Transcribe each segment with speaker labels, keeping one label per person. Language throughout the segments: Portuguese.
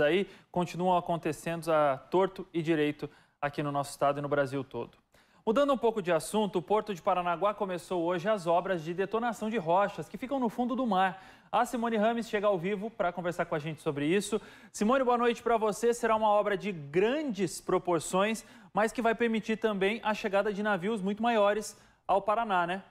Speaker 1: aí continuam acontecendo a torto e direito aqui no nosso estado e no Brasil todo. Mudando um pouco de assunto, o Porto de Paranaguá começou hoje as obras de detonação de rochas que ficam no fundo do mar. A Simone Rames chega ao vivo para conversar com a gente sobre isso. Simone, boa noite para você. Será uma obra de grandes proporções, mas que vai permitir também a chegada de navios muito maiores ao Paraná, né?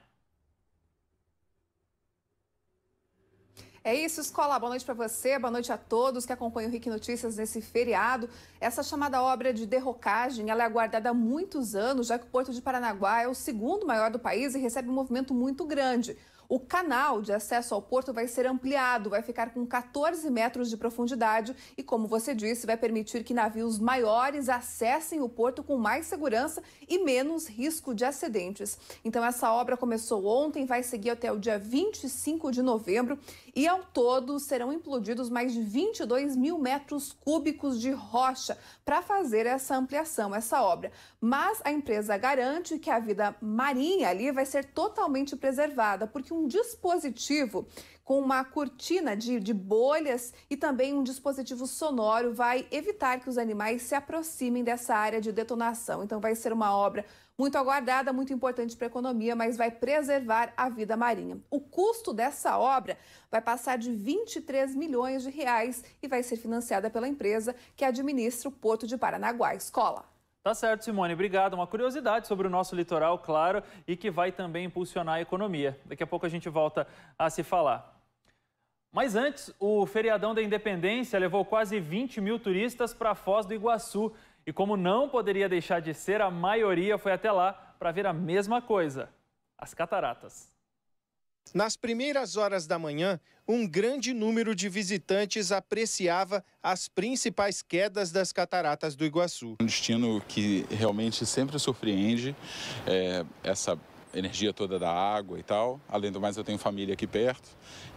Speaker 2: É isso, Escola. Boa noite para você, boa noite a todos que acompanham o RIC Notícias nesse feriado. Essa chamada obra de derrocagem ela é aguardada há muitos anos, já que o Porto de Paranaguá é o segundo maior do país e recebe um movimento muito grande. O canal de acesso ao porto vai ser ampliado, vai ficar com 14 metros de profundidade e, como você disse, vai permitir que navios maiores acessem o porto com mais segurança e menos risco de acidentes. Então, essa obra começou ontem, vai seguir até o dia 25 de novembro e, ao todo, serão implodidos mais de 22 mil metros cúbicos de rocha para fazer essa ampliação, essa obra. Mas a empresa garante que a vida marinha ali vai ser totalmente preservada, porque um dispositivo com uma cortina de, de, bolhas e também um dispositivo sonoro vai evitar que os animais se aproximem dessa área de detonação. Então, vai ser uma obra muito aguardada, muito importante para a economia, mas vai preservar a vida marinha. O custo dessa obra vai passar de 23 milhões de reais e vai ser financiada pela empresa que administra o Porto de Paranaguá. Escola.
Speaker 1: Tá certo, Simone. Obrigado. Uma curiosidade sobre o nosso litoral, claro, e que vai também impulsionar a economia. Daqui a pouco a gente volta a se falar. Mas antes, o feriadão da Independência levou quase 20 mil turistas para a Foz do Iguaçu. E como não poderia deixar de ser, a maioria foi até lá para ver a mesma coisa: as cataratas.
Speaker 3: Nas primeiras horas da manhã, um grande número de visitantes apreciava as principais quedas das cataratas do Iguaçu.
Speaker 4: Um destino que realmente sempre surpreende é, essa energia toda da água e tal. Além do mais, eu tenho família aqui perto,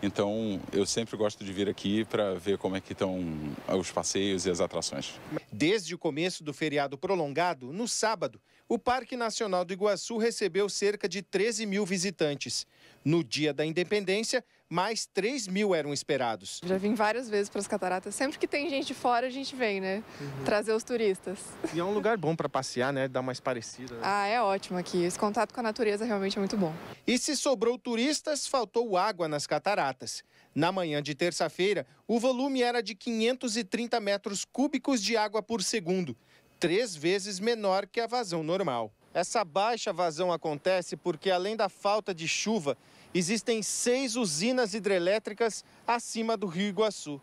Speaker 4: então eu sempre gosto de vir aqui para ver como é que estão os passeios e as atrações.
Speaker 3: Desde o começo do feriado prolongado, no sábado, o Parque Nacional do Iguaçu recebeu cerca de 13 mil visitantes. No dia da independência, mais 3 mil eram esperados.
Speaker 5: Já vim várias vezes para as cataratas. Sempre que tem gente de fora, a gente vem, né? Uhum. Trazer os turistas.
Speaker 3: E é um lugar bom para passear, né? Dar mais parecida. Né?
Speaker 5: Ah, é ótimo aqui. Esse contato com a natureza realmente é muito bom.
Speaker 3: E se sobrou turistas, faltou água nas cataratas. Na manhã de terça-feira, o volume era de 530 metros cúbicos de água por segundo, três vezes menor que a vazão normal. Essa baixa vazão acontece porque, além da falta de chuva, existem seis usinas hidrelétricas acima do Rio Iguaçu.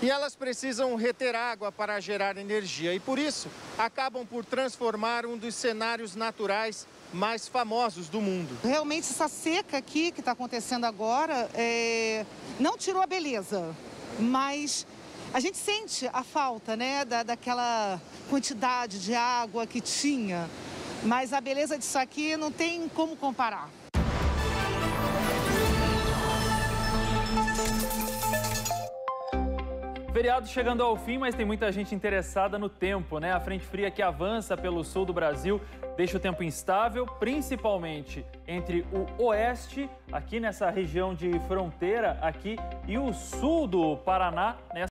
Speaker 3: E elas precisam reter água para gerar energia e, por isso, acabam por transformar um dos cenários naturais mais famosos do mundo.
Speaker 6: Realmente, essa seca aqui que está acontecendo agora é... não tirou a beleza, mas a gente sente a falta né, da, daquela quantidade de água que tinha. Mas a beleza disso aqui não tem como comparar.
Speaker 1: Feriado chegando ao fim, mas tem muita gente interessada no tempo, né? A frente fria que avança pelo sul do Brasil deixa o tempo instável, principalmente entre o oeste, aqui nessa região de fronteira aqui, e o sul do Paraná, né?